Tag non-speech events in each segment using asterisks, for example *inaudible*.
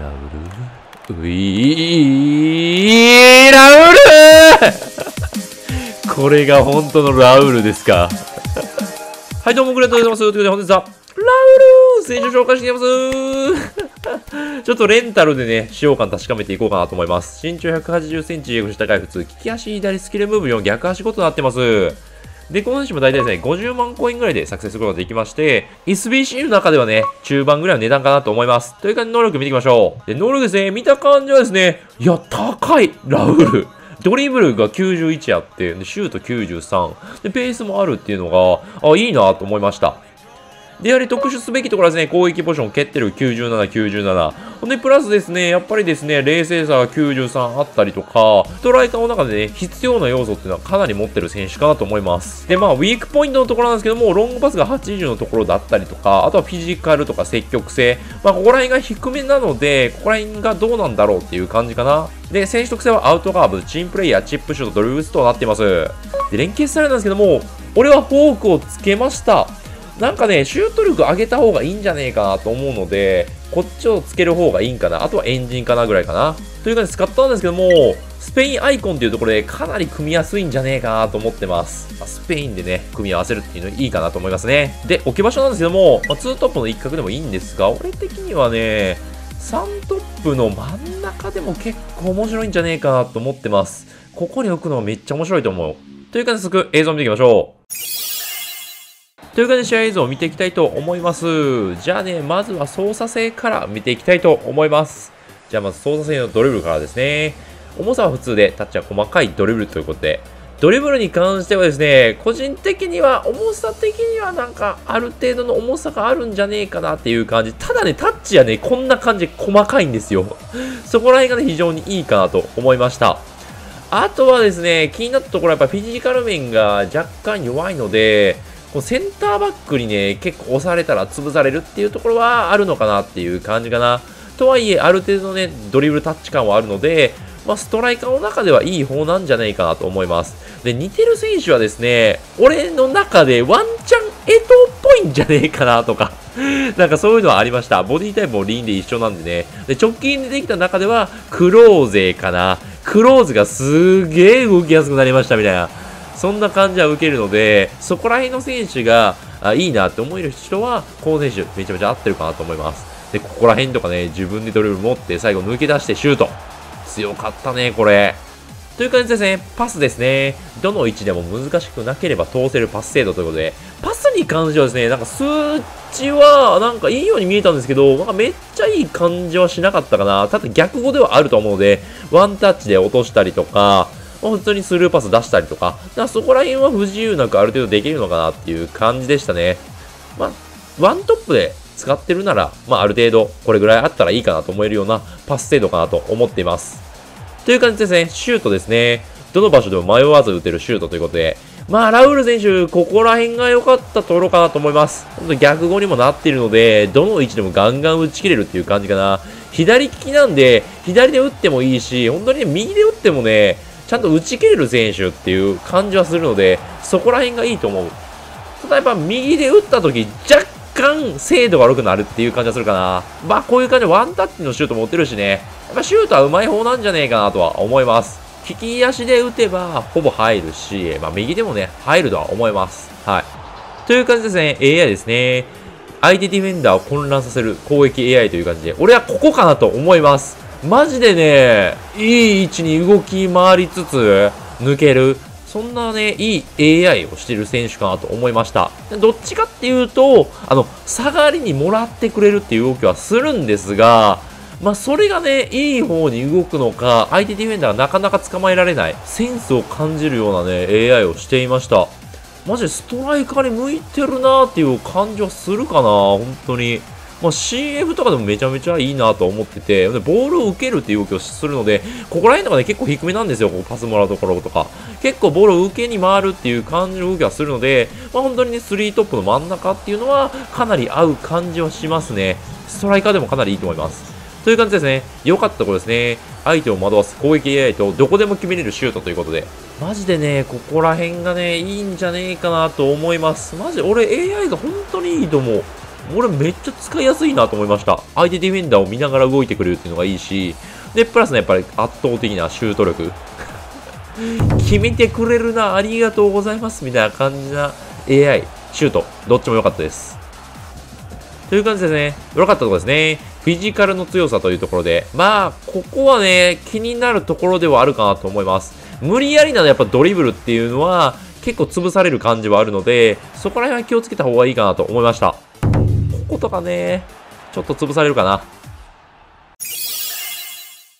ラウルういーラウル *laughs* これが本当のラウルですか？*laughs* はい、どうも、グレートでございます。ということで、本日は、ラウル選手紹介していきます *laughs* ちょっとレンタルでね、使用感確かめていこうかなと思います。身長180センチ、腰高い普通、利き足左スキルムーブ4逆足ごとなってます。で、この選手も大体ですね、50万コインぐらいで作成することができまして、SBC の中ではね、中盤ぐらいの値段かなと思います。という感じで能力見ていきましょう。で、能力ですね、見た感じはですね、いや、高い *laughs* ラウール。ドリブルが91あって、シュート93。で、ペースもあるっていうのが、あ、いいなと思いました。で、やはり特殊すべきところはですね、攻撃ポジション蹴ってる97、97。ほんで、プラスですね、やっぱりですね、冷静さが93あったりとか、ストライカーの中でね、必要な要素っていうのはかなり持ってる選手かなと思います。で、まあ、ウィークポイントのところなんですけども、ロングパスが80のところだったりとか、あとはフィジカルとか積極性。まあ、ここら辺が低めなので、ここら辺がどうなんだろうっていう感じかな。で、選手特性はアウトガーブ、チームプレイヤー、チップシュート、ドリブスとなっています。で、連携スタイルなんですけども、俺はフォークをつけました。なんかね、シュート力上げた方がいいんじゃねえかなと思うので、こっちをつける方がいいんかな。あとはエンジンかなぐらいかな。という感じで使ったんですけども、スペインアイコンっていうところでかなり組みやすいんじゃねえかなと思ってます。スペインでね、組み合わせるっていうのいいかなと思いますね。で、置き場所なんですけども、まあ、2トップの一角でもいいんですが、俺的にはね、3トップの真ん中でも結構面白いんじゃねえかなと思ってます。ここに置くのはめっちゃ面白いと思う。という感じで早速映像を見ていきましょう。という感じで試合映像を見ていきたいと思います。じゃあね、まずは操作性から見ていきたいと思います。じゃあまず操作性のドリブルからですね。重さは普通で、タッチは細かいドリブルということで、ドリブルに関してはですね、個人的には重さ的にはなんかある程度の重さがあるんじゃねえかなっていう感じ。ただね、タッチはね、こんな感じで細かいんですよ。そこら辺がね、非常にいいかなと思いました。あとはですね、気になったところはやっぱフィジカル面が若干弱いので、こうセンターバックにね、結構押されたら潰されるっていうところはあるのかなっていう感じかな。とはいえ、ある程度ね、ドリブルタッチ感はあるので、まあ、ストライカーの中ではいい方なんじゃないかなと思います。で、似てる選手はですね、俺の中でワンチャンエトっぽいんじゃねえかなとか、*laughs* なんかそういうのはありました。ボディタイプもリーンで一緒なんでね。で、直近でできた中では、クローゼかな。クローズがすげえ動きやすくなりましたみたいな。そんな感じは受けるので、そこら辺の選手があいいなって思える人は、この選手めちゃめちゃ合ってるかなと思います。で、ここら辺とかね、自分でドリブル持って最後抜け出してシュート。強かったね、これ。という感じですね。パスですね。どの位置でも難しくなければ通せるパス精度ということで、パスに関してはですね、なんか数値はなんかいいように見えたんですけど、なんかめっちゃいい感じはしなかったかな。ただ逆語ではあると思うので、ワンタッチで落としたりとか、普通にスルーパス出したりとか、かそこら辺は不自由なくある程度できるのかなっていう感じでしたね。まあ、ワントップで使ってるなら、まあ、ある程度これぐらいあったらいいかなと思えるようなパス精度かなと思っています。という感じですね。シュートですね。どの場所でも迷わず打てるシュートということで。まあ、ラウール選手、ここら辺が良かったところかなと思います。本当逆語にもなっているので、どの位置でもガンガン打ち切れるっていう感じかな。左利きなんで、左で打ってもいいし、本当にね、右で打ってもね、ちゃんと打ち切れる選手っていう感じはするので、そこら辺がいいと思う。ただやっぱ右で打った時、若干精度が悪くなるっていう感じがするかな。まあこういう感じでワンタッチのシュート持ってるしね。やっぱシュートは上手い方なんじゃねえかなとは思います。利き足で打てばほぼ入るし、まあ右でもね、入るとは思います。はい。という感じですね。AI ですね。相手ディフェンダーを混乱させる攻撃 AI という感じで、俺はここかなと思います。マジでね、いい位置に動き回りつつ抜ける。そんなね、いい AI をしてる選手かなと思いました。どっちかっていうと、あの、下がりにもらってくれるっていう動きはするんですが、まあ、それがね、いい方に動くのか、相手ディフェンダーがなかなか捕まえられない、センスを感じるようなね、AI をしていました。マジでストライカーに向いてるなーっていう感じはするかな、本当に。まあ、CF とかでもめちゃめちゃいいなと思ってて、でボールを受けるっていう動きをするので、ここら辺とかね、結構低めなんですよ、こうパスもらうところとか。結構ボールを受けに回るっていう感じの動きはするので、まあ、本当にね、3トップの真ん中っていうのは、かなり合う感じはしますね。ストライカーでもかなりいいと思います。という感じですね。良かったところですね。相手を惑わす攻撃 AI とどこでも決めれるシュートということで。マジでね、ここら辺がね、いいんじゃねえかなと思います。マジ、俺 AI が本当にいいと思う。俺めっちゃ使いやすいなと思いました。相手ディフェンダーを見ながら動いてくれるっていうのがいいし、で、プラスね、やっぱり圧倒的なシュート力。*laughs* 決めてくれるな、ありがとうございます、みたいな感じな AI、シュート、どっちも良かったです。という感じですね。良かったところですね。フィジカルの強さというところで、まあ、ここはね、気になるところではあるかなと思います。無理やりなのやっぱドリブルっていうのは、結構潰される感じはあるので、そこら辺は気をつけた方がいいかなと思いました。ことかね、ちょっと潰されるかな。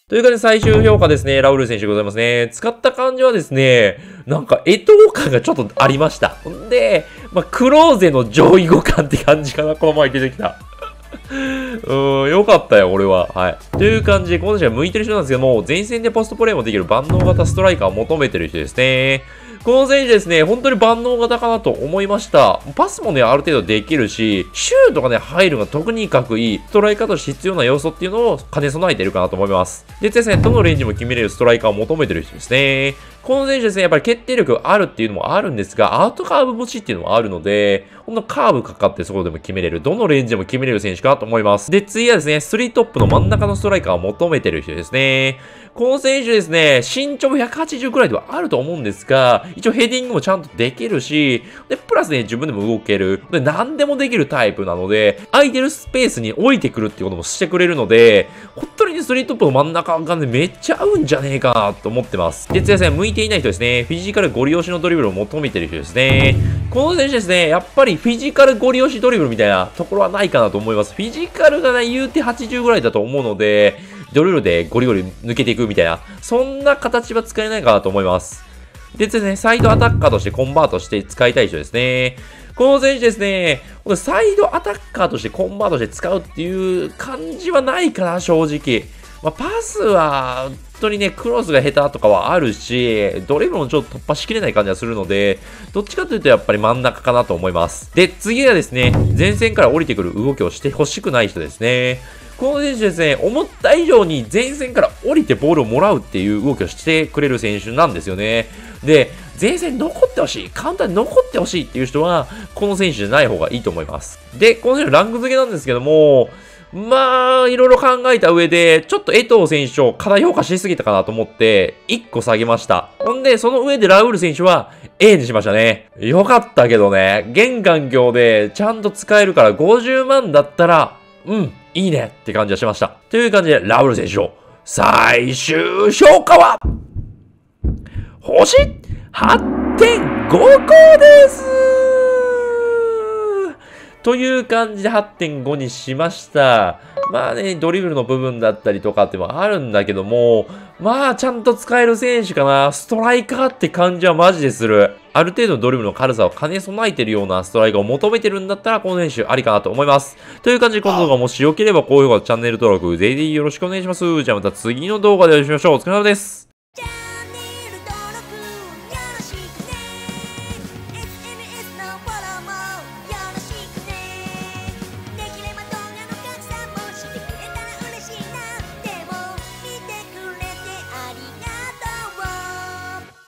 という感じで最終評価ですね。ラウル選手でございますね。使った感じはですね、なんか、エトー感がちょっとありました。んで、まあ、クローゼの上位互換って感じかな。この前出てきた。*laughs* うーん、よかったよ、俺は。はい。という感じで、この人は向いてる人なんですけども、前線でポストプレイもできる万能型ストライカーを求めてる人ですね。この選手ですね、本当に万能型かなと思いました。パスもね、ある程度できるし、シュートがね、入るのが特にかくいい、ストライカーとして必要な要素っていうのを兼ね備えてるかなと思います。で、ですね、どのレンジも決めれるストライカーを求めてる人ですね。この選手ですね、やっぱり決定力あるっていうのもあるんですが、アウトカーブ持ちっていうのもあるので、ほんとカーブかかってそこでも決めれる、どのレンジでも決めれる選手かと思います。で、次はですね、3トップの真ん中のストライカーを求めてる人ですね。この選手ですね、身長も180くらいではあると思うんですが、一応ヘディングもちゃんとできるし、で、プラスね、自分でも動ける。で、何でもできるタイプなので、空いてるスペースに降りてくるってこともしてくれるので、本当にね、スリートップの真ん中がね、めっちゃ合うんじゃねえかなと思ってます。で、次はですね、いていない人ですね、フィジカルゴリ押しのドリブルを求めてる人ですね。この選手ですね、やっぱりフィジカルゴリ押しドリブルみたいなところはないかなと思います。フィジカルがね、言うて80ぐらいだと思うので、ドリブルでゴリゴリ抜けていくみたいな、そんな形は使えないかなと思います。でですね、サイドアタッカーとしてコンバートして使いたい人ですね。この選手ですね、サイドアタッカーとしてコンバートして使うっていう感じはないかな、正直。まあ、パスは、本当にね、クロスが下手とかはあるし、ドリブルもちょっと突破しきれない感じはするので、どっちかというとやっぱり真ん中かなと思います。で、次はですね、前線から降りてくる動きをしてほしくない人ですね。この選手ですね、思った以上に前線から降りてボールをもらうっていう動きをしてくれる選手なんですよね。で、前線残ってほしい、簡単に残ってほしいっていう人は、この選手じゃない方がいいと思います。で、この選手ランク付けなんですけども、まあ、いろいろ考えた上で、ちょっと江藤選手を過大評価しすぎたかなと思って、1個下げました。ほんで、その上でラウール選手は A にしましたね。よかったけどね、現環境でちゃんと使えるから50万だったら、うん、いいねって感じがしました。という感じで、ラウール選手の最終評価は、星8.5個ですという感じで8.5にしました。まあね、ドリブルの部分だったりとかってもあるんだけども、まあちゃんと使える選手かな。ストライカーって感じはマジでする。ある程度ドリブルの軽さを兼ね備えてるようなストライカーを求めてるんだったら、この選手ありかなと思います。という感じで、この動画もしよければ高評価、チャンネル登録、ぜひよろしくお願いします。じゃあまた次の動画でお会いしましょう。お疲れ様です。